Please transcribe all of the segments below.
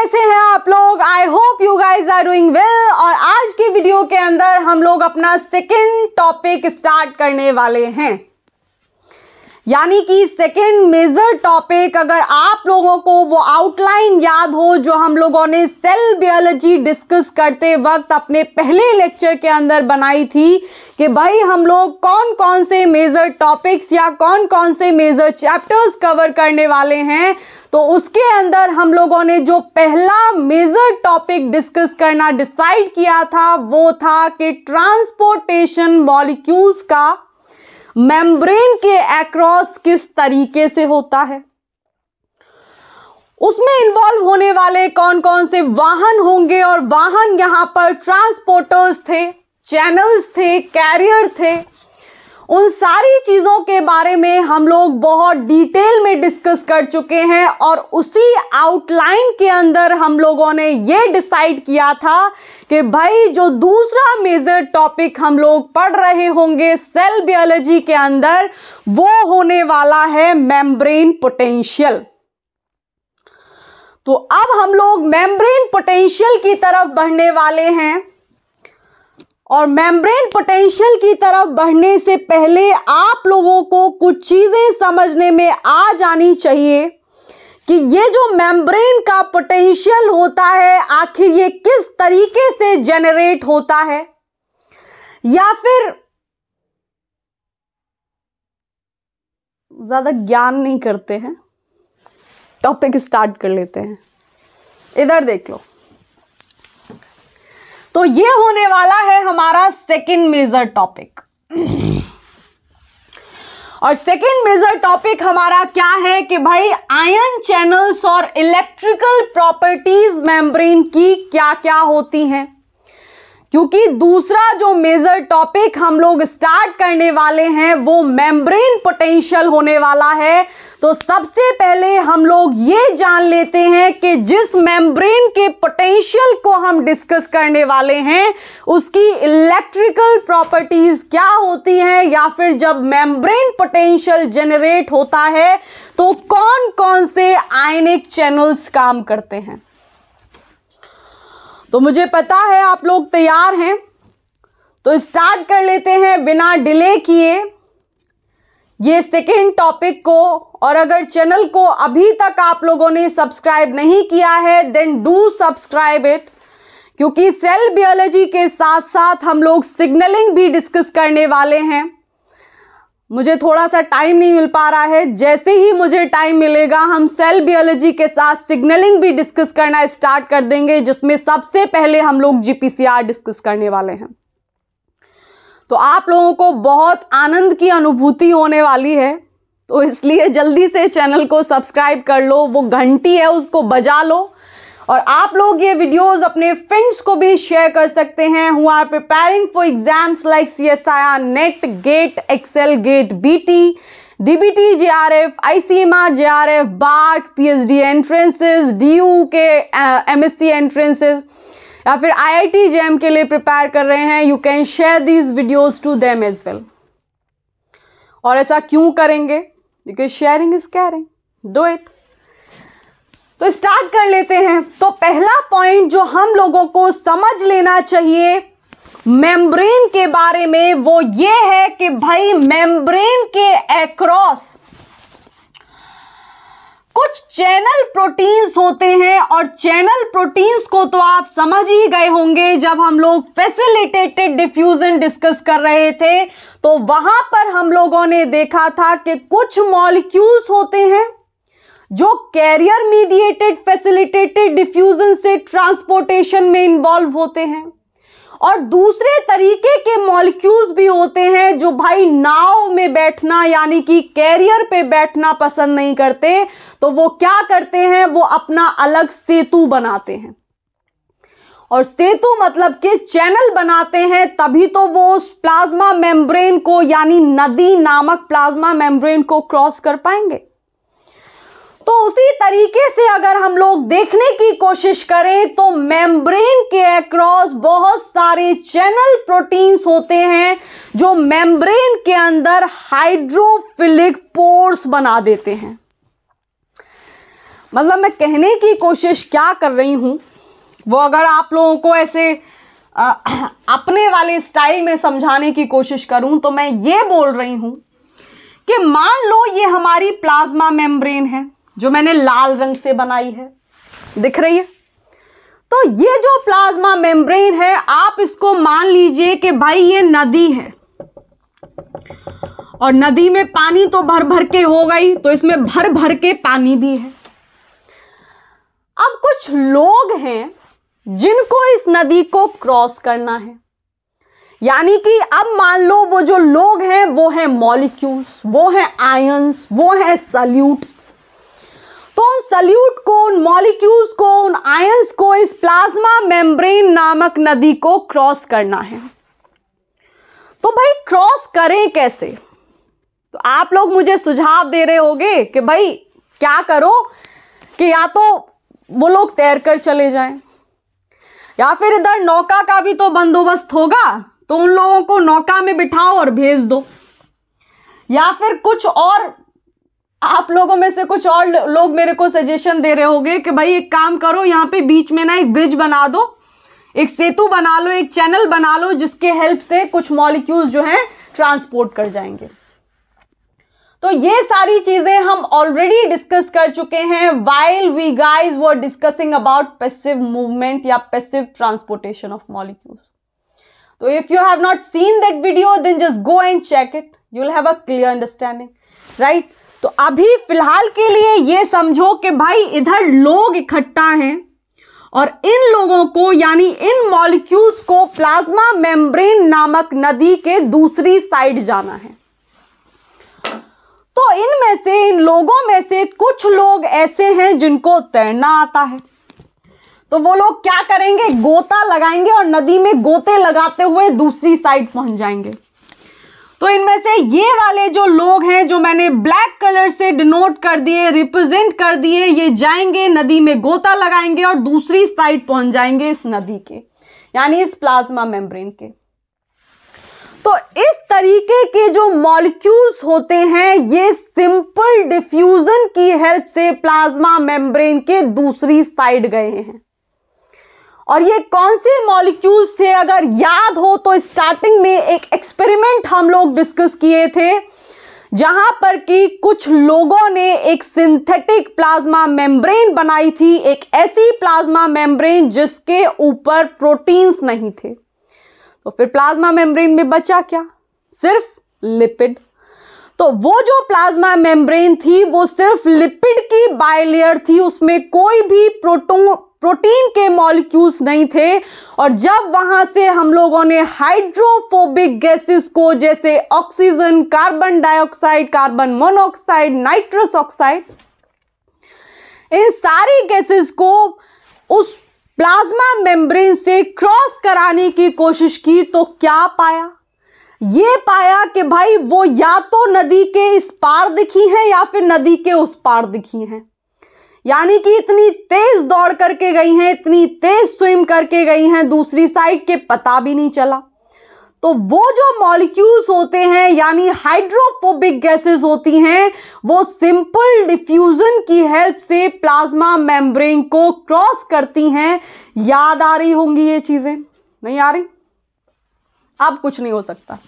कैसे हैं आप लोग? I hope you guys are doing well और आज की वीडियो के अंदर हम लोग अपना सेकेंड टॉपिक स्टार्ट करने वाले हैं। यानी कि सेकेंड मेजर टॉपिक अगर आप लोगों को वो आउटलाइन याद हो जो हम लोगों ने सेल बायोलॉजी डिस्कस करते वक्त अपने पहले लेक्चर के अंदर बनाई थी कि भाई हम लोग कौन कौन से मेजर टॉपिक्स या कौन कौन से मेजर चैप्टर्स कवर करने वाले हैं तो उसके अंदर हम लोगों ने जो पहला मेजर टॉपिक डिस्कस करना डिसाइड किया था, वो था कि ट्रांसपोर्टेशन मॉलिक्यूल्स का मेम्ब्रेन के एक्रॉस किस तरीके से होता है? उसमें इन्वॉल्व होने वाले कौन कौन से वाहन होंगे और वाहन यहाँ पर ट्रांसपोर्टर्स थे चैनल्स थे कैरियर थे उन सारी चीज़ों के बारे में हम लोग बहुत डिटेल में डिस्कस कर चुके हैं और उसी आउटलाइन के अंदर हम लोगों ने ये डिसाइड किया था कि भाई, जो दूसरा मेजर टॉपिक हम लोग पढ़ रहे होंगे सेल बायोलॉजी के अंदर, वो होने वाला है मेम्ब्रेन पोटेंशियल। तो अब हम लोग मेम्ब्रेन पोटेंशियल की तरफ़ बढ़ने वाले हैं। और मेम्ब्रेन पोटेंशियल की तरफ़ बढ़ने से पहले आप लोगों को कुछ चीज़ें समझने में आ जानी चाहिए कि ये जो मेम्ब्रेन का पोटेंशियल होता है, आखिर ये किस तरीके से जनरेट होता है? या फिर ज़्यादा ज्ञान नहीं करते हैं? टॉपिक स्टार्ट कर लेते हैं। इधर देख लो। तो ये होने वाला है हमारा सेकंड मेजर टॉपिक और सेकंड मेजर टॉपिक हमारा क्या है कि भाई आयन चैनल्स और इलेक्ट्रिकल प्रॉपर्टीज़ मेम्ब्रेन की क्या क्या होती हैं? क्योंकि दूसरा जो मेजर टॉपिक हम लोग स्टार्ट करने वाले हैं, वो मेम्ब्रेन पोटेंशियल होने वाला है। तो सबसे पहले हम लोग ये जान लेते हैं कि जिस मेम्ब्रेन के पोटेंशियल को हम डिस्कस करने वाले हैं, उसकी इलेक्ट्रिकल प्रॉपर्टीज़ क्या होती हैं, या फिर जब मेम्ब्रेन पोटेंशियल जनरेट होता है तो कौन कौन से आयनिक चैनल्स काम करते हैं। तो मुझे पता है आप लोग तैयार हैं। तो स्टार्ट कर लेते हैं बिना डिले किए। ये सेकेंड टॉपिक को, और अगर चैनल को अभी तक आप लोगों ने सब्सक्राइब नहीं किया है देन डू सब्सक्राइब इट क्योंकि सेल बियोलॉजी के साथ साथ हम लोग सिग्नलिंग भी डिस्कस करने वाले हैं। मुझे थोड़ा सा टाइम नहीं मिल पा रहा है। जैसे ही मुझे टाइम मिलेगा, हम सेल बियोलॉजी के साथ सिग्नलिंग भी डिस्कस करना स्टार्ट कर देंगे, जिसमें सबसे पहले हम लोग जीपीसीआर डिस्कस करने वाले हैं। तो आप लोगों को बहुत आनंद की अनुभूति होने वाली है। तो इसलिए जल्दी से चैनल को सब्सक्राइब कर लो, वो घंटी है उसको बजा लो। और आप लोग ये वीडियोस अपने फ्रेंड्स को भी शेयर कर सकते हैं। Who are preparing for exams like C S I R NET GATE XL GATE B T DBT J R F I C M R J R F BART P H D entrances D U के M S C entrances या फिर आई I T J M के लिए prepare कर रहे हैं। You can share these videos to them as well और ऐसा क्यों करेंगे? Because sharing is caring do it तो स्टार्ट कर लेते हैं। तो पहला पॉइंट जो हम लोगों को समझ लेना चाहिए मेम्ब्रेन के बारे में, वो ये है कि भाई मेम्ब्रेन के एक्रॉस कुछ चैनल प्रोटीन्स होते हैं और चैनल प्रोटीन्स को तो आप समझ ही गए होंगे जब हम लोग फैसिलिटेटेड डिफ्यूजन डिस्कस कर रहे थे। तो वहाँ पर हम लोगों ने देखा था कि कुछ मॉलिक्यूल्स होते हैं जो कैरियर मीडिएटेड फैसिलिटेटेड डिफ्यूजन से ट्रांसपोर्टेशन में इन्वॉल्व होते हैं। और दूसरे तरीके के मॉलिक्यूल्स भी होते हैं जो भाई नाव में बैठना यानी कि कैरियर पे बैठना पसंद नहीं करते तो वो क्या करते हैं? वो अपना अलग सेतु बनाते हैं। और सेतु मतलब के चैनल बनाते हैं, तभी तो वो उस प्लाज्मा मेम्ब्रेन को यानी नदी नामक प्लाज्मा मेम्ब्रेन को क्रॉस कर पाएँगे। तो उसी तरीके से अगर हम लोग देखने की कोशिश करें तो मेम्ब्रेन के अक्रॉस बहुत सारे चैनल प्रोटीन्स होते हैं जो मेम्ब्रेन के अंदर हाइड्रोफिलिक पोर्स बना देते हैं। मतलब मैं कहने की कोशिश क्या कर रही हूँ वो अगर आप लोगों को ऐसे आ, अपने वाले स्टाइल में समझाने की कोशिश करूँ तो मैं ये बोल रही हूँ कि मान लो ये हमारी प्लाज्मा मेम्ब्रेन है। जो मैंने लाल रंग से बनाई है। दिख रही है? तो ये जो प्लाज्मा मेम्ब्रेन है, आप इसको मान लीजिए कि भाई ये नदी है। और नदी में पानी तो भर भर के हो गई तो इसमें भर भर के पानी भी है। अब कुछ लोग हैं जिनको इस नदी को क्रॉस करना है। यानी कि अब मान लो वो जो लोग हैं, वो हैं मॉलिक्यूल्स, वो हैं आयंस वो हैं सल्यूट्स। तो उन सल्यूट को उन मॉलिक्यूल्स को उन आयंस को इस प्लाज्मा मेम्ब्रेन नामक नदी को क्रॉस करना है। तो भाई, क्रॉस करें कैसे? तो आप लोग मुझे सुझाव दे रहे होगे कि भाई, क्या करो कि या तो वो लोग तैर कर चले जाएँ, या फिर इधर नौका का भी तो बंदोबस्त होगा तो उन लोगों को नौका में बिठाओ और भेज दो, या फिर कुछ और आप लोगों में से कुछ और लोग मेरे को सजेशन दे रहे होंगे कि भाई एक काम करो, यहाँ पे बीच में ना एक ब्रिज बना दो, एक सेतु बना लो, एक चैनल बना लो, जिसके हेल्प से कुछ मॉलिक्यूल्स जो हैं ट्रांसपोर्ट कर जाएँगे। तो ये सारी चीज़ें हम ऑलरेडी डिस्कस कर चुके हैं while we guys were discussing about passive movement या पैसिव ट्रांसपोर्टेशन ऑफ़ मॉलिक्यूल्स तो if you have not seen that video then just go and check it you have a clear understanding right तो अभी फ़िलहाल के लिए ये समझो कि भाई इधर लोग इकट्ठा हैं और इन लोगों को, यानी इन मॉलिक्यूल्स को प्लाज्मा मेम्ब्रेन नामक नदी के दूसरी साइड जाना है। तो इनमें से, इन लोगों में से कुछ लोग ऐसे हैं जिनको तैरना आता है। तो वो लोग क्या करेंगे? गोता लगाएँगे और नदी में गोते लगाते हुए दूसरी साइड पहुँच जाएँगे। तो इनमें से ये वाले जो लोग हैं, जो मैंने ब्लैक कलर से डिनोट कर दिए, रिप्रेजेंट कर दिए, ये जाएँगे, नदी में गोता लगाएँगे और दूसरी साइड पहुँच जाएँगे इस नदी के, यानी इस प्लाज्मा मेम्ब्रेन के। तो इस तरीके के जो मॉलिक्यूल्स होते हैं, ये सिंपल डिफ्यूजन की हेल्प से प्लाज्मा मेम्ब्रेन के दूसरी साइड गए हैं। और ये कौन से मॉलिक्यूल्स थे? अगर याद हो तो स्टार्टिंग में एक एक्सपेरिमेंट हम लोग डिस्कस किए थे, जहाँ पर कि कुछ लोगों ने एक सिंथेटिक प्लाज्मा मेम्ब्रेन बनाई थी, एक ऐसी प्लाज्मा मेम्ब्रेन जिसके ऊपर प्रोटीन्स नहीं थे। तो फिर प्लाज्मा मेम्ब्रेन में बचा क्या? सिर्फ़ लिपिड तो वो जो प्लाज्मा मेम्ब्रेन थी, वो सिर्फ़ लिपिड की बायलेयर थी, उसमें कोई भी प्रोटोन प्रोटीन के मॉलिक्यूल्स नहीं थे। और जब वहाँ से हम लोगों ने हाइड्रोफोबिक गैसेस को, जैसे oxygen, carbon dioxide, carbon monoxide, nitrous oxide, इन सारी गैसेस को उस प्लाज्मा मेम्ब्रेन से क्रॉस कराने की कोशिश की तो क्या पाया? ये पाया कि भाई वो या तो नदी के इस पार दिखी हैं या फिर नदी के उस पार दिखी हैं। यानी कि इतनी तेज दौड़ करके गई हैं, इतनी तेज स्विम करके गई हैं, दूसरी साइड के पता भी नहीं चला। तो वो जो मॉलिक्यूल्स होते हैं, यानी हाइड्रोफोबिक गैसेस होती हैं, वो सिंपल डिफ्यूजन की हेल्प से प्लाज्मा मेम्ब्रेन को क्रॉस करती हैं। याद आ रही होंगी ये चीज़ें। नहीं आ रही? अब कुछ नहीं हो सकता।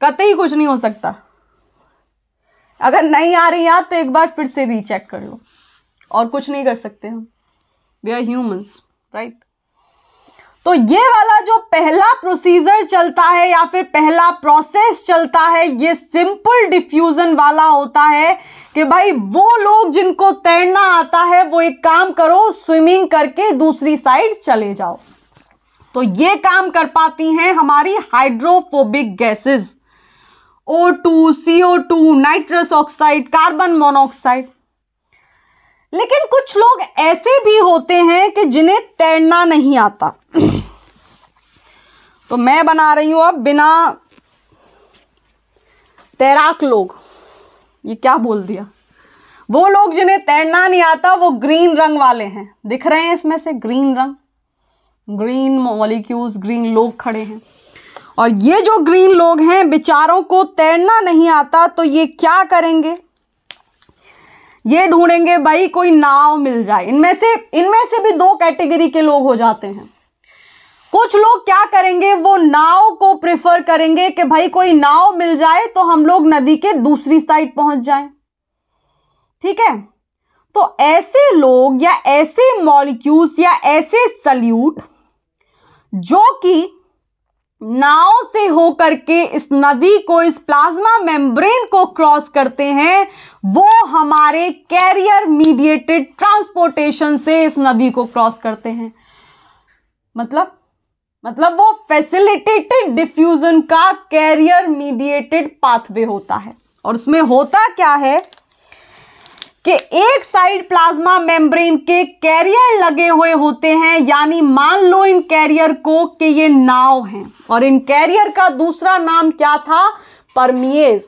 कतई कुछ नहीं हो सकता। अगर नहीं आ रही याद तो एक बार फिर से रीचेक कर लो। और कुछ नहीं कर सकते हम। वी आर ह्यूमंस राइट तो ये वाला जो पहला प्रोसीजर चलता है या फिर पहला प्रोसेस चलता है, ये सिंपल डिफ्यूजन वाला होता है कि भाई वो लोग जिनको तैरना आता है, वो एक काम करो स्विमिंग करके दूसरी साइड चले जाओ। तो ये काम कर पाती हैं हमारी hydrophobic gases O two CO two nitrous oxide carbon monoxide लेकिन कुछ लोग ऐसे भी होते हैं कि जिन्हें तैरना नहीं आता। तो मैं बना रही हूँ अब बिना तैराक लोग। ये क्या बोल दिया? वो लोग जिन्हें तैरना नहीं आता, वो ग्रीन रंग वाले हैं। दिख रहे हैं इसमें से ग्रीन रंग। ग्रीन मॉलिक्यूल्स, ग्रीन लोग खड़े हैं। और ये जो ग्रीन लोग हैं, बेचारों को तैरना नहीं आता तो ये क्या करेंगे? ये ढूंढेंगे भाई कोई नाव मिल जाए। इनमें से इनमें से भी दो कैटेगरी के लोग हो जाते हैं। कुछ लोग क्या करेंगे, वो नाव को प्रेफर करेंगे कि भाई कोई नाव मिल जाए तो हम लोग नदी के दूसरी साइड पहुँच जाएँ। ठीक है? तो ऐसे लोग या ऐसे मॉलिक्यूल्स या ऐसे सल्यूट जो कि नाव से होकर के इस नदी को, इस प्लाज्मा मेम्ब्रेन को क्रॉस करते हैं, वो हमारे कैरियर मीडिएटेड ट्रांसपोर्टेशन से इस नदी को क्रॉस करते हैं। मतलब मतलब वो फैसिलिटेटेड डिफ्यूजन का कैरियर मीडिएटेड पाथवे होता है। और उसमें होता क्या है? कि एक साइड प्लाज्मा मेम्ब्रेन के कैरियर लगे हुए होते हैं, यानी मान लो इन कैरियर को कि ये नाव हैं। और इन कैरियर का दूसरा नाम क्या था? परमिएज।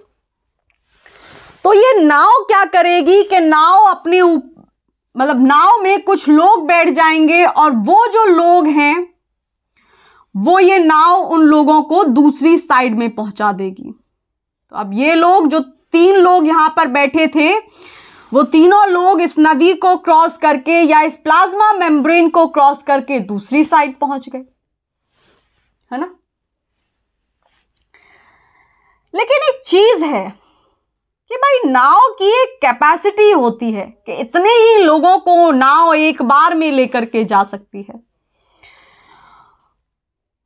तो ये नाव क्या करेगी कि नाव अपने मतलब नाव में कुछ लोग बैठ जाएँगे और वो जो लोग हैं, वो ये नाव उन लोगों को दूसरी साइड में पहुँचा देगी। तो अब ये लोग, जो तीन लोग यहाँ पर बैठे थे वो तीनों लोग इस नदी को क्रॉस करके या इस प्लाज्मा मेम्ब्रेन को क्रॉस करके दूसरी साइड पहुँच गए। है ना? लेकिन एक चीज़ है कि भाई नाव की एक कैपेसिटी होती है कि इतने ही लोगों को नाव एक बार में लेकर के जा सकती है।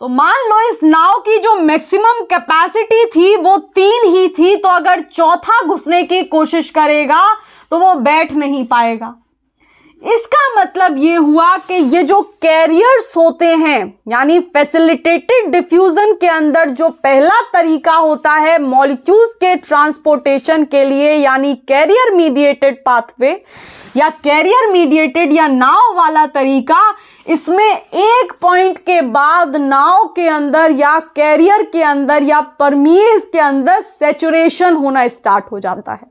तो मान लो इस नाव की जो मैक्सिमम कैपेसिटी थी वो तीन ही थी तो अगर चौथा घुसने की कोशिश करेगा तो वो बैठ नहीं पाएगा। इसका मतलब ये हुआ कि ये जो कैरियर्स होते हैं, यानी फैसिलिटेटेड डिफ्यूजन के अंदर जो पहला तरीका होता है मॉलिक्यूल्स के ट्रांसपोर्टेशन के लिए, यानी कैरियर मीडिएटेड पाथवे या कैरियर मीडिएटेड या नाव वाला तरीका, इसमें एक पॉइंट के बाद नाव के अंदर या कैरियर के अंदर या परमीज के अंदर सेचुरेशन होना स्टार्ट हो जाता है।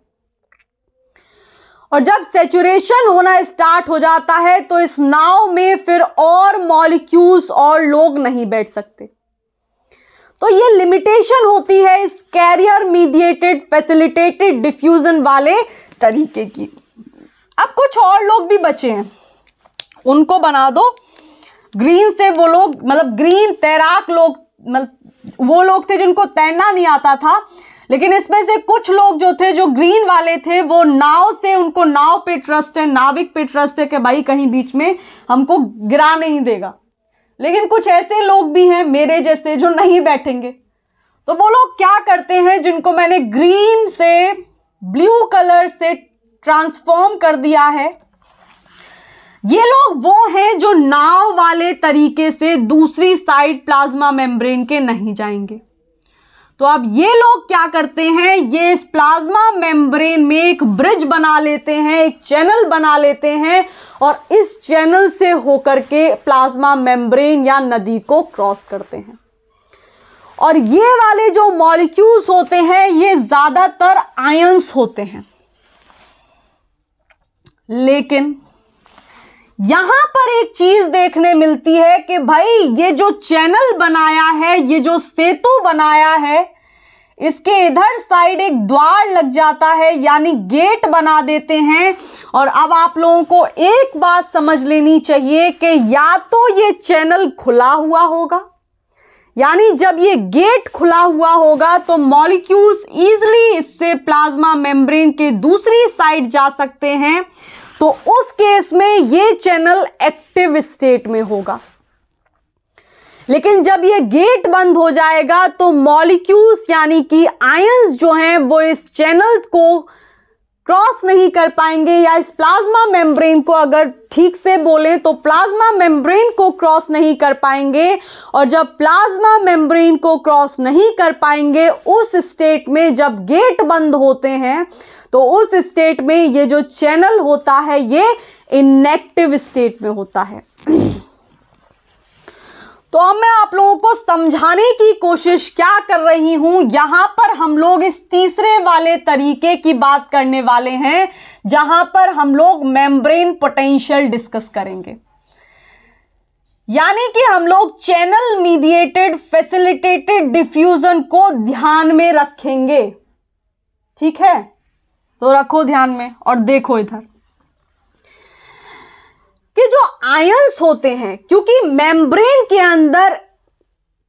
और जब सेचुरेशन होना स्टार्ट हो जाता है तो इस नाव में फिर और मॉलिक्यूल्स और लोग नहीं बैठ सकते। तो ये लिमिटेशन होती है इस कैरियर मीडिएटेड फैसिलिटेटेड डिफ्यूजन वाले तरीके की। अब कुछ और लोग भी बचे हैं। उनको बना दो। ग्रीन से वो लोग मतलब ग्रीन तैराक लोग मतलब वो लोग थे जिनको तैरना नहीं आता था। लेकिन इसमें से कुछ लोग जो थे, जो ग्रीन वाले थे, वो नाव से उनको नाव पे ट्रस्ट है, नाविक पे ट्रस्ट है कि भाई कहीं बीच में हमको गिरा नहीं देगा। लेकिन कुछ ऐसे लोग भी हैं, मेरे जैसे, जो नहीं बैठेंगे। तो वो लोग क्या करते हैं, जिनको मैंने ग्रीन से ब्लू कलर से ट्रांसफॉर्म कर दिया है, ये लोग वो हैं जो नाव वाले तरीके से दूसरी साइड प्लाज्मा मेम्ब्रेन के नहीं जाएँगे। तो अब ये लोग क्या करते हैं? ये इस प्लाज्मा मेम्ब्रेन में एक ब्रिज बना लेते हैं, एक चैनल बना लेते हैं और इस चैनल से होकर के प्लाज्मा मेम्ब्रेन या नदी को क्रॉस करते हैं। और ये वाले जो मॉलिक्यूल्स होते हैं, ये ज़्यादातर आयंस होते हैं। लेकिन यहाँ पर एक चीज़ देखने मिलती है कि भाई, ये जो चैनल बनाया है, ये जो सेतु बनाया है इसके इधर साइड एक द्वार लग जाता है, यानी गेट बना देते हैं। और अब आप लोगों को एक बात समझ लेनी चाहिए कि या तो ये चैनल खुला हुआ होगा, यानी जब ये गेट खुला हुआ होगा तो मॉलिक्यूल्स इजिली इससे प्लाज्मा मेम्ब्रेन के दूसरी साइड जा सकते हैं। तो उस केस में ये चैनल एक्टिव स्टेट में होगा। लेकिन जब ये गेट बंद हो जाएगा तो मॉलिक्यूल्स यानी कि आयंस जो हैं, वो इस चैनल को क्रॉस नहीं कर पाएँगे या इस प्लाज्मा मेम्ब्रेन को अगर ठीक से बोलें तो प्लाज्मा मेम्ब्रेन को क्रॉस नहीं कर पाएँगे। और जब प्लाज्मा मेम्ब्रेन को क्रॉस नहीं कर पाएँगे, उस स्टेट में जब गेट बंद होते हैं तो उस स्टेट में ये जो चैनल होता है, ये इनएक्टिव स्टेट में होता है। तो अब मैं आप लोगों को समझाने की कोशिश क्या कर रही हूँ? यहाँ पर हम लोग इस तीसरे वाले तरीके की बात करने वाले हैं, जहाँ पर हम लोग मेम्ब्रेन पोटेंशियल डिस्कस करेंगे। यानी कि हम लोग चैनल मीडिएटेड फैसिलिटेटेड डिफ्यूजन को ध्यान में रखेंगे। ठीक है? तो रखो ध्यान में और देखो इधर। कि जो आयंस होते हैं, क्योंकि मेम्ब्रेन के अंदर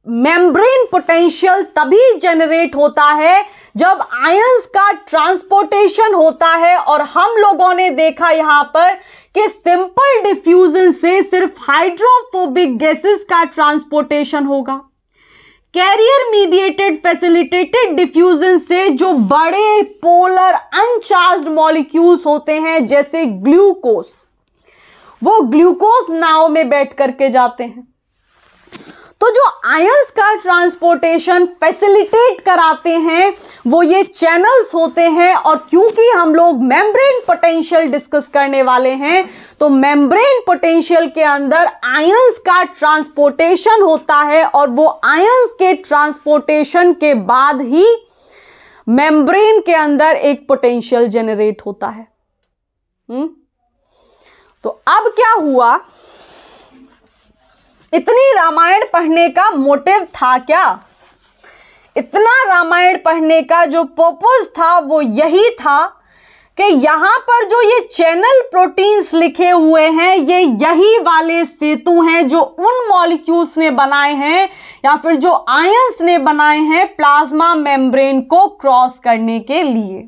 मेम्ब्रेन पोटेंशियल तभी जनरेट होता है जब आयंस का ट्रांसपोर्टेशन होता है। और हम लोगों ने देखा यहाँ पर कि सिंपल डिफ्यूजन से सिर्फ़ हाइड्रोफोबिक गैसेस का ट्रांसपोर्टेशन होगा। कैरियर मीडिएटेड फैसिलिटेटेड डिफ्यूजन से जो बड़े पोलर अनचार्ज मॉलिक्यूल्स होते हैं, जैसे ग्लूकोज वो ग्लूकोज नाव में बैठ करके जाते हैं तो जो आयंस का ट्रांसपोर्टेशन फैसिलिटेट कराते हैं, वो ये चैनल्स होते हैं और क्योंकि हम लोग मेम्ब्रेन पोटेंशियल डिस्कस करने वाले हैं तो मेम्ब्रेन पोटेंशियल के अंदर आयंस का ट्रांसपोर्टेशन होता है और वो आयंस के ट्रांसपोर्टेशन के बाद ही मेम्ब्रेन के अंदर एक पोटेंशियल जनरेट होता है हुँ? तो अब क्या हुआ? इतनी रामायण पढ़ने का मोटिव था क्या? इतना रामायण पढ़ने का जो पर्पज था, वो यही था कि यहाँ पर जो ये चैनल प्रोटीन्स लिखे हुए हैं, ये यही वाले सेतु हैं जो उन मॉलिक्यूल्स ने बनाए हैं या फिर जो आयंस ने बनाए हैं प्लाज्मा मेम्ब्रेन को क्रॉस करने के लिए।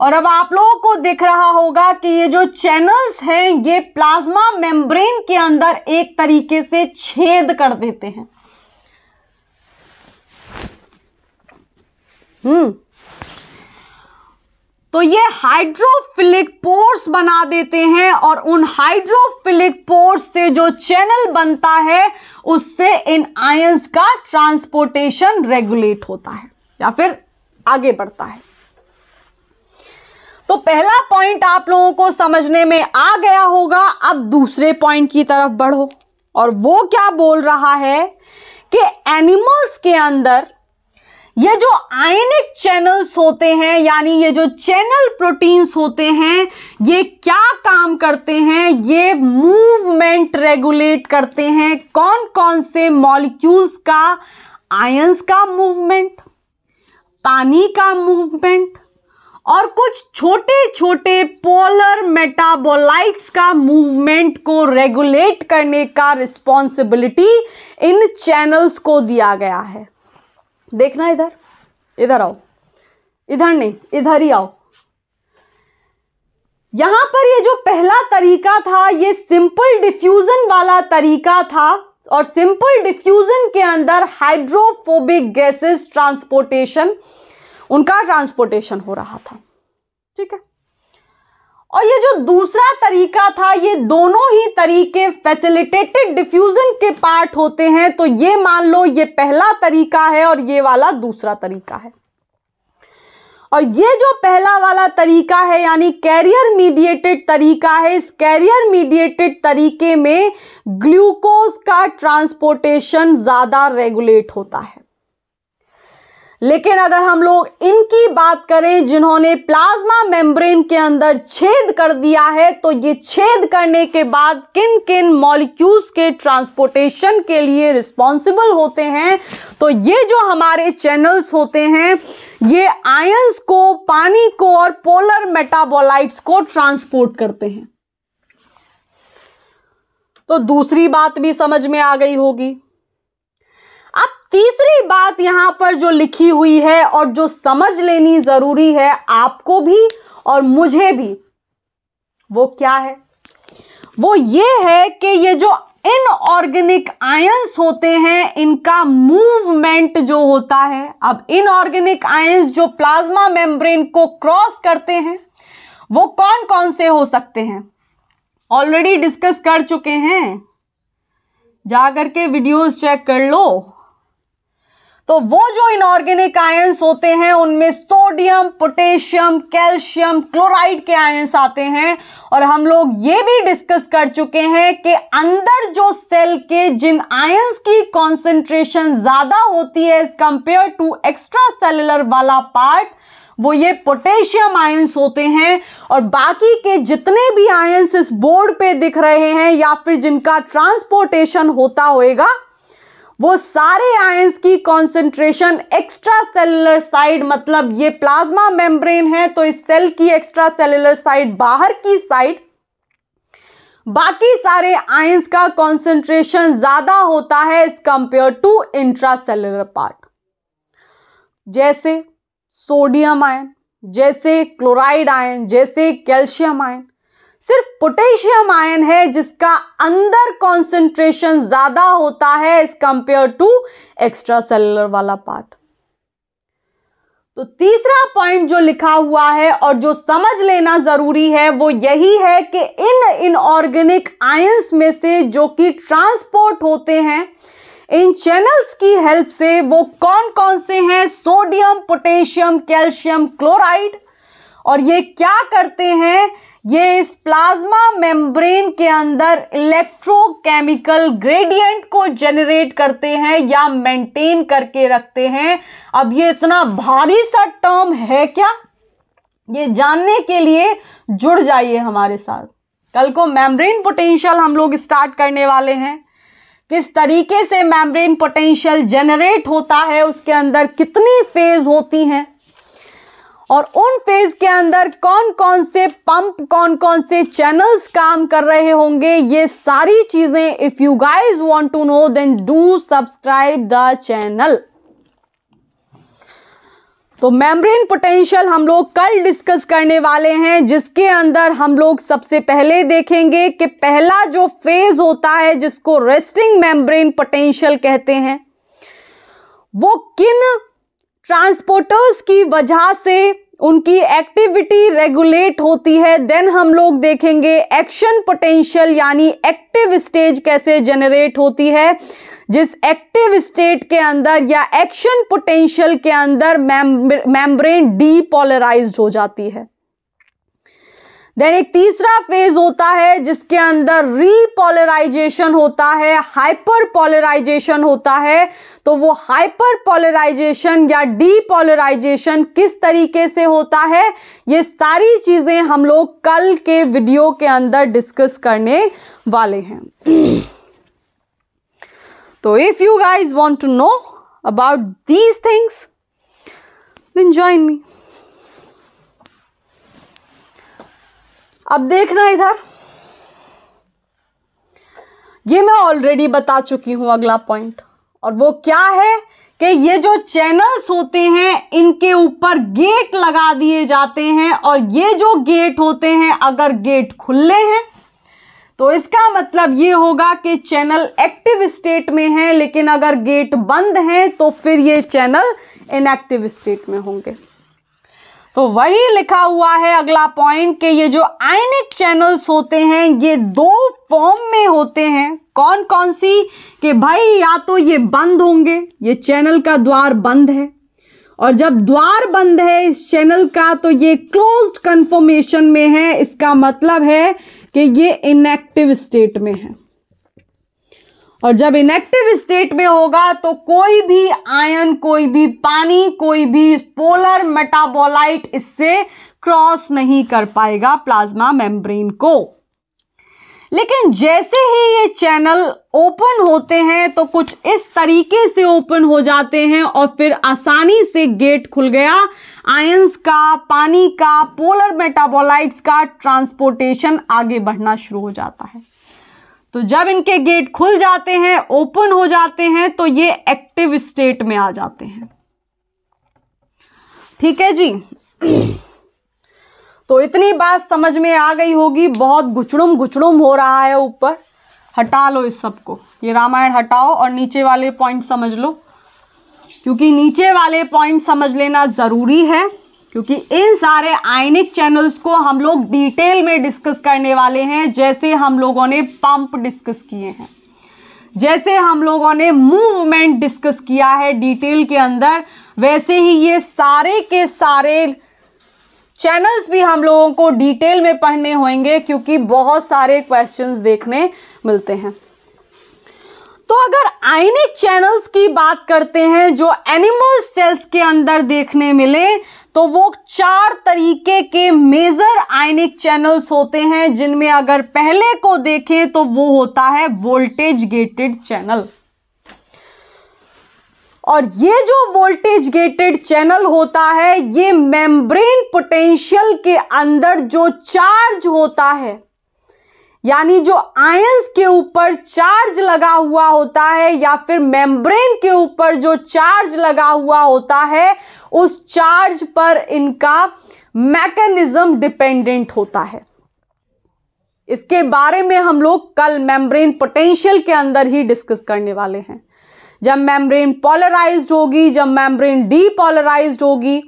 और अब आप लोगों को दिख रहा होगा कि ये जो चैनल्स हैं, ये प्लाज्मा मेम्ब्रेन के अंदर एक तरीके से छेद कर देते हैं। हम्म। तो ये हाइड्रोफिलिक पोर्स बना देते हैं और उन हाइड्रोफिलिक पोर्स से जो चैनल बनता है, उससे इन आयंस का ट्रांसपोर्टेशन रेगुलेट होता है या फिर आगे बढ़ता है। तो पहला पॉइंट आप लोगों को समझने में आ गया होगा, अब दूसरे पॉइंट की तरफ़ बढ़ो। और वो क्या बोल रहा है कि एनिमल्स के अंदर ये जो आयनिक चैनल्स होते हैं, यानी ये जो चैनल प्रोटीन्स होते हैं, ये क्या काम करते हैं, ये मूवमेंट रेगुलेट करते हैं कौन कौन से मॉलिक्यूल्स का आयंस का मूवमेंट पानी का मूवमेंट और कुछ छोटे छोटे पोलर मेटाबोलाइट्स का मूवमेंट को रेगुलेट करने का रिस्पॉन्सिबिलिटी इन चैनल्स को दिया गया है। देखना इधर। इधर आओ। इधर नहीं, इधर ही आओ। यहाँ पर ये जो पहला तरीका था, ये सिंपल डिफ्यूजन वाला तरीका था और सिंपल डिफ्यूजन के अंदर हाइड्रोफोबिक गैसेस ट्रांसपोर्टेशन उनका ट्रांसपोर्टेशन हो रहा था। ठीक है? और ये जो दूसरा तरीका था, ये दोनों ही तरीके फैसिलिटेटेड डिफ्यूजन के पार्ट होते हैं। तो ये मान लो, ये पहला तरीका है और ये वाला दूसरा तरीका है। और ये जो पहला वाला तरीका है, यानी कैरियर मीडिएटेड तरीका है, इस कैरियर मीडिएटेड तरीके में ग्लूकोज का ट्रांसपोर्टेशन ज़्यादा रेगुलेट होता है। लेकिन अगर हम लोग इनकी बात करें जिन्होंने प्लाज्मा मेम्ब्रेन के अंदर छेद कर दिया है तो ये छेद करने के बाद किन किन मॉलिक्यूल्स के ट्रांसपोर्टेशन के लिए रिस्पॉन्सिबल होते हैं? तो ये जो हमारे चैनल्स होते हैं, ये आयंस को, पानी को और पोलर मेटाबोलाइट्स को ट्रांसपोर्ट करते हैं। तो दूसरी बात भी समझ में आ गई होगी। तीसरी बात यहाँ पर जो लिखी हुई है और जो समझ लेनी ज़रूरी है आपको भी और मुझे भी, वो क्या है? वो ये है कि ये जो इनऑर्गेनिक आयंस होते हैं, इनका मूवमेंट जो होता है, अब इनऑर्गेनिक आयंस जो प्लाज्मा मेम्ब्रेन को क्रॉस करते हैं, वो कौन कौन से हो सकते हैं? ऑलरेडी डिस्कस कर चुके हैं। जाकर के वीडियोस चेक कर लो। तो वो जो इनऑर्गेनिक आयंस होते हैं, उनमें सोडियम पोटेशियम कैल्शियम क्लोराइड के आयंस आते हैं। और हम लोग ये भी डिस्कस कर चुके हैं कि अंदर जो सेल के जिन आयंस की कॉन्सेंट्रेशन ज़्यादा होती है as compare to extra cellular वाला पार्ट वो ये पोटेशियम आयंस होते हैं। और बाकी के जितने भी आयंस इस बोर्ड पे दिख रहे हैं, या फिर जिनका ट्रांसपोर्टेशन होता होएगा वो सारे आयंस की कॉन्सेंट्रेशन एक्स्ट्रा सेलुलर साइड मतलब ये प्लाज्मा मेम्ब्रेन है तो इस सेल की एक्स्ट्रा सेलुलर साइड बाहर की साइड बाकी सारे आयंस का कॉन्सेंट्रेशन ज़्यादा होता है as compared to intracellular part जैसे सोडियम आयन जैसे क्लोराइड आयन जैसे कैल्शियम आयन सिर्फ़ पोटेशियम आयन है जिसका अंदर कॉन्सेंट्रेशन ज़्यादा होता है as compare to extra cellular वाला पार्ट तो तीसरा पॉइंट जो लिखा हुआ है और जो समझ लेना ज़रूरी है, वो यही है कि इन इनऑर्गेनिक आयंस में से जो कि ट्रांसपोर्ट होते हैं, इन चैनल्स की हेल्प से वो कौन कौन से हैं? सोडियम पोटेशियम कैल्शियम क्लोराइड और ये क्या करते हैं? ये इस प्लाज्मा मेम्ब्रेन के अंदर इलेक्ट्रोकेमिकल ग्रेडियंट को जनरेट करते हैं या मेंटेन करके रखते हैं। अब ये इतना भारी सा टर्म है क्या? ये जानने के लिए जुड़ जाइए हमारे साथ। कल को मेम्ब्रेन पोटेंशियल हम लोग स्टार्ट करने वाले हैं। किस तरीके से मेम्ब्रेन पोटेंशियल जनरेट होता है, उसके अंदर कितनी फ़ेज़ होती हैं? और उन फ़ेज़ के अंदर कौन कौन से पंप कौन कौन से चैनल्स काम कर रहे होंगे, ये सारी चीज़ें if you guys want to know then do subscribe the channel तो मेम्ब्रेन पोटेंशियल हम लोग कल डिस्कस करने वाले हैं, जिसके अंदर हम लोग सबसे पहले देखेंगे कि पहला जो फ़ेज़ होता है, जिसको रेस्टिंग मेम्ब्रेन पोटेंशियल कहते हैं, वो किन ट्रांसपोर्टर्स की वजह से उनकी एक्टिविटी रेगुलेट होती है। देन हम लोग देखेंगे एक्शन पोटेंशियल, यानी एक्टिव स्टेज कैसे जनरेट होती है। जिस एक्टिव स्टेट के अंदर या एक्शन पोटेंशियल के अंदर मेम्ब्रेन डीपोलराइज्ड हो जाती है। देन एक तीसरा फ़ेज़ होता है जिसके अंदर रीपोलराइजेशन होता है हाइपर पोलराइजेशन होता है। तो वो हाइपर पोलराइजेशन या डीपोलराइजेशन किस तरीके से होता है? ये सारी चीज़ें हम लोग कल के वीडियो के अंदर डिस्कस करने वाले हैं। तो if you guys want to know about these things then join me अब देखना इधर। ये मैं ऑलरेडी बता चुकी हूँ अगला पॉइंट और वो क्या है कि ये जो चैनल्स होते हैं, इनके ऊपर गेट लगा दिए जाते हैं और ये जो गेट होते हैं, अगर गेट खुले हैं तो इसका मतलब ये होगा कि चैनल एक्टिव स्टेट में है, लेकिन अगर गेट बंद है तो फिर ये चैनल इनएक्टिव स्टेट में होंगे। तो वही लिखा हुआ है अगला पॉइंट कि ये जो आयनिक चैनल्स होते हैं, ये दो फॉर्म में होते हैं। कौन कौन सी? कि भाई, या तो ये बंद होंगे, ये चैनल का द्वार बंद है। और जब द्वार बंद है इस चैनल का तो ये क्लोज्ड कन्फर्मेशन में है। इसका मतलब है कि ये इनएक्टिव स्टेट में है। और जब इनेक्टिव स्टेट में होगा तो कोई भी आयन कोई भी पानी, कोई भी पोलर मेटाबोलाइट इससे क्रॉस नहीं कर पाएगा प्लाज्मा मेम्ब्रेन को। लेकिन जैसे ही ये चैनल ओपन होते हैं तो कुछ इस तरीके से ओपन हो जाते हैं और फिर आसानी से गेट खुल गया। आयंस का, पानी का पोलर मेटाबोलाइट्स का ट्रांसपोर्टेशन आगे बढ़ना शुरू हो जाता है। तो जब इनके गेट खुल जाते हैं, ओपन हो जाते हैं तो ये एक्टिव स्टेट में आ जाते हैं। ठीक है जी? तो इतनी बात समझ में आ गई होगी। बहुत गुचड़ुम गुचड़ुम हो रहा है ऊपर। हटा लो इस सबको। ये रामायण हटाओ और नीचे वाले पॉइंट समझ लो। क्योंकि नीचे वाले पॉइंट समझ लेना ज़रूरी है। क्योंकि इन सारे आयनिक चैनल्स को हम लोग डिटेल में डिस्कस करने वाले हैं, जैसे हम लोगों ने पंप डिस्कस किए हैं। जैसे हम लोगों ने मूवमेंट डिस्कस किया है डिटेल के अंदर, वैसे ही ये सारे के सारे चैनल्स भी हम लोगों को डिटेल में पढ़ने होंगे, क्योंकि बहुत सारे क्वेश्चंस देखने मिलते हैं। तो अगर आयनिक चैनल्स की बात करते हैं, जो एनिमल सेल्स के अंदर देखने मिले तो वो चार तरीके के मेजर आयनिक चैनल्स होते हैं, जिनमें अगर पहले को देखें तो वो होता है वोल्टेज गेटेड चैनल। और ये जो वोल्टेज गेटेड चैनल होता है, ये मेम्ब्रेन पोटेंशियल के अंदर जो चार्ज होता है यानी जो आयंस के ऊपर चार्ज लगा हुआ होता है या फिर मेम्ब्रेन के ऊपर जो चार्ज लगा हुआ होता है, उस चार्ज पर इनका मैकेनिज्म डिपेंडेंट होता है। इसके बारे में हम लोग कल मेम्ब्रेन पोटेंशियल के अंदर ही डिस्कस करने वाले हैं। जब मेम्ब्रेन पोलराइज्ड होगी, जब मेम्ब्रेन डीपोलराइज्ड होगी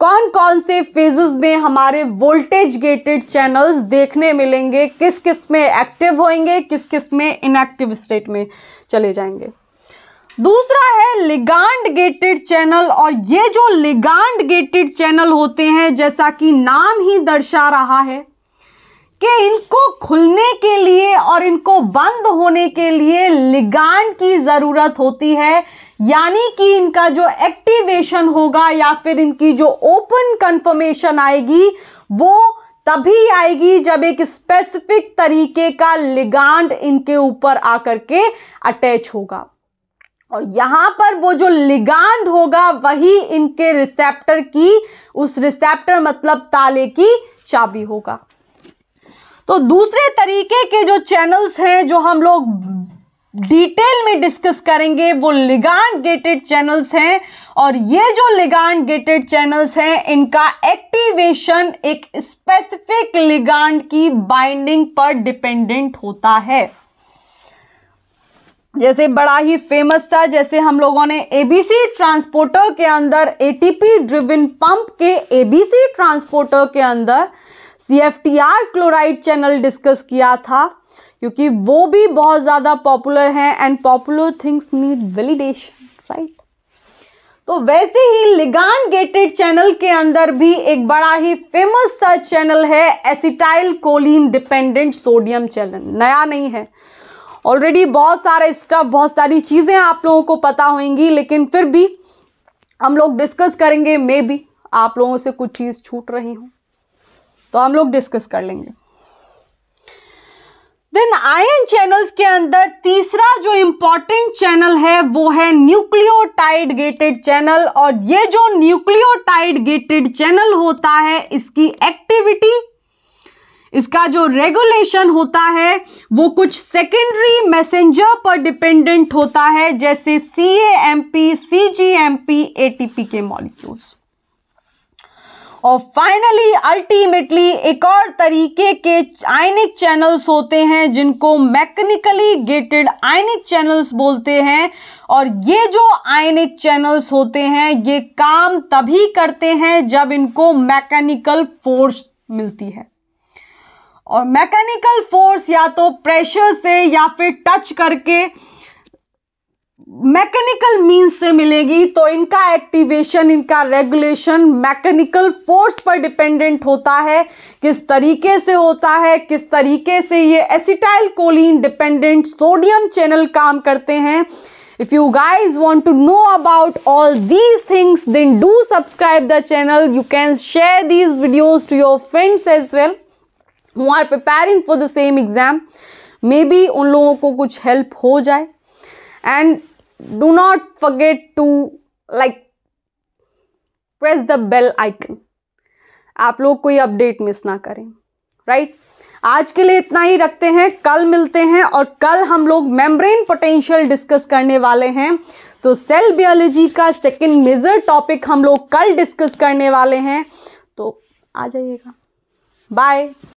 कौन कौन से फेजेस में हमारे वोल्टेज गेटेड चैनल्स देखने मिलेंगे? किस किसमें एक्टिव होंगे किस किसमें इनएक्टिव स्टेट में चले जाएँगे? दूसरा है लिगांड गेटेड चैनल और ये जो लिगांड गेटेड चैनल होते हैं, जैसा कि नाम ही दर्शा रहा है कि इनको खुलने के लिए और इनको बंद होने के लिए लिगांड की ज़रूरत होती है। यानी कि इनका जो एक्टिवेशन होगा या फिर इनकी जो ओपन कंफर्मेशन आएगी, वो तभी आएगी जब एक स्पेसिफिक तरीके का लिगांड इनके ऊपर आकर के अटैच होगा। और यहाँ पर वो जो लिगांड होगा, वही इनके रिसेप्टर की, उस रिसेप्टर मतलब ताले की चाबी होगा। तो दूसरे तरीके के जो चैनल्स हैं, जो हम लोग डिटेल में डिस्कस करेंगे, वो लिगांड गेटेड चैनल्स हैं। और ये जो लिगांड गेटेड चैनल्स हैं, इनका एक्टिवेशन एक स्पेसिफिक लिगांड की बाइंडिंग पर डिपेंडेंट होता है। जैसे बड़ा ही फ़ेमस था, जैसे हम लोगों ने एबीसी ट्रांसपोर्टर के अंदर एटीपी ड्रिवन पंप के एबीसी ट्रांसपोर्टर के अंदर सीएफटीआर क्लोराइड चैनल डिस्कस किया था, क्योंकि वो भी बहुत ज़्यादा पॉपुलर हैं and popular things need validation right तो वैसे ही लिगान गेटेड चैनल के अंदर भी एक बड़ा ही फ़ेमस सा चैनल है acetylcholine dependent sodium channel नया नहीं है। ऑलरेडी बहुत सारे स्टफ़ बहुत सारी चीज़ें आप लोगों को पता होंगी, लेकिन फिर भी हम लोग डिस्कस करेंगे मे बी आप लोगों से कुछ चीज़ छूट रही हूँ। तो हम लोग डिस्कस कर लेंगे। देन आयन चैनल्स के अंदर तीसरा जो इंपॉर्टेंट चैनल है, वो है न्यूक्लियोटाइड गेटेड चैनल और ये जो न्यूक्लियोटाइड गेटेड चैनल होता है, इसकी एक्टिविटी इसका जो रेगुलेशन होता है, वो कुछ सेकेंडरी मैसेंजर पर डिपेंडेंट होता है, जैसे C M P C G M P A T P के मॉलिक्यूल्स और फाइनली अल्टीमेटली एक और तरीके के आयनिक चैनल्स होते हैं जिनको मैकेनिकली गेटेड आयनिक चैनल्स बोलते हैं। और ये जो आयनिक चैनल्स होते हैं, ये काम तभी करते हैं जब इनको मैकेनिकल फोर्स मिलती है। और मैकेनिकल फोर्स या तो प्रेशर से या फिर टच करके मैकेनिकल मीन्स से मिलेगी तो इनका एक्टिवेशन इनका रेगुलेशन मैकेनिकल फोर्स पर डिपेंडेंट होता है किस तरीके से होता है किस तरीके से ये acetylcholine dependent sodium channel काम करते हैं if you guys want to know about all these things then do subscribe the channel you can share these videos to your friends as well who are preparing for the same exam maybe उन लोगों को कुछ help हो जाए and do not forget to, like, press the bell icon. आप लोग कोई update miss ना करें राइट? आज के लिए इतना ही रखते हैं। कल मिलते हैं और कल हम लोग मेम्ब्रेन पोटेंशियल डिस्कस करने वाले हैं। तो सेल बियोलॉजी का सेकंड मेजर टॉपिक हम लोग कल डिस्कस करने वाले हैं। तो आ जाइएगा। बाय